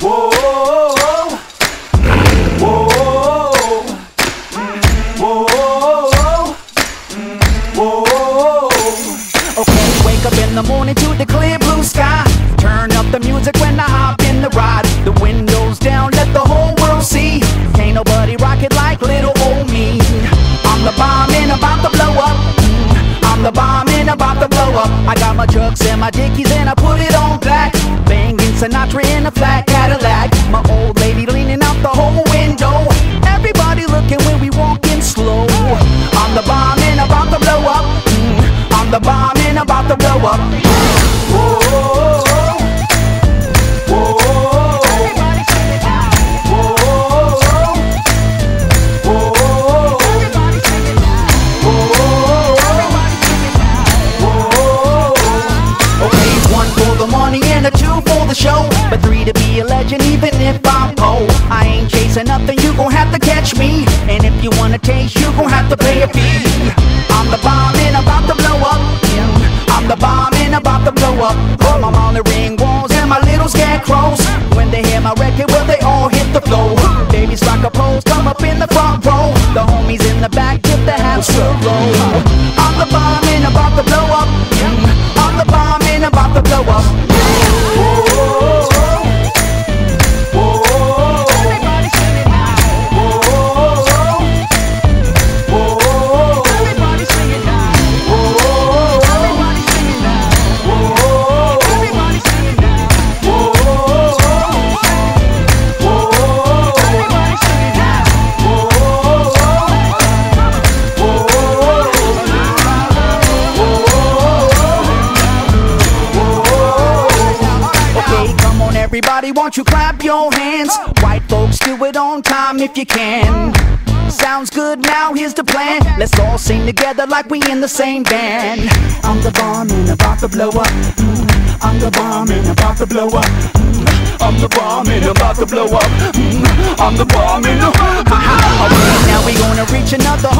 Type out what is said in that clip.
Whoa, whoa, whoa, whoa. Okay, wake up in the morning to the clear blue sky. Turn up the music when I hop in the ride. And and I put it on black. Banging Sinatra in a flat Cadillac. Two for the show. But three to be a legend, even if I'm poor. I ain't chasing nothing, you gon' have to catch me. And if you wanna taste, you gon' have to pay a fee. I'm the bomb and about to blow up. I'm the bomb and about to blow up. All my monitoring walls and my little scarecrows. When they hear my record, well, they all hit the floor. Babies rock a pose, come up in the front row. The homies in the back tip the half roll. I'm the bomb and about to blow up. I'm the bomb and about to blow up. Everybody, won't you clap your hands? White folks, do it on time if you can. Sounds good, now here's the plan. Let's all sing together like we in the same band. I'm the bomb and about to blow up. Mm, I'm the bomb and about to blow up. Mm, I'm the bomb and about to blow up. Mm, I'm the bomb and okay, now we gonna reach another